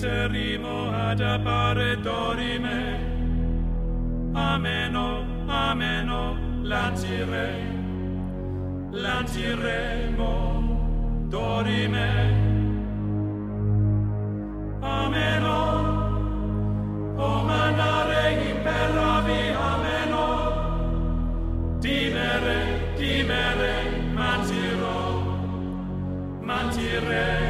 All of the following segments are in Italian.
dorime, interimo ad appare dorime, ameno, ameno, lancire, lanciremo, dorime, ameno, o manare imperavi, ameno, timere, timere, mantirò, mantiremo,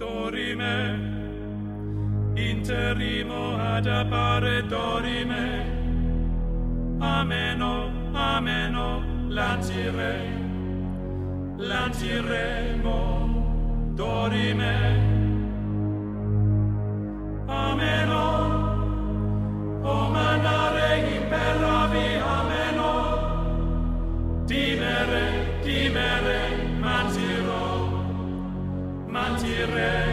dorime, interimo ad appare dorime, ameno, ameno, lancire, lanciremo, dorime, ameno, o manare imperavi, ameno, timere, timere, Dire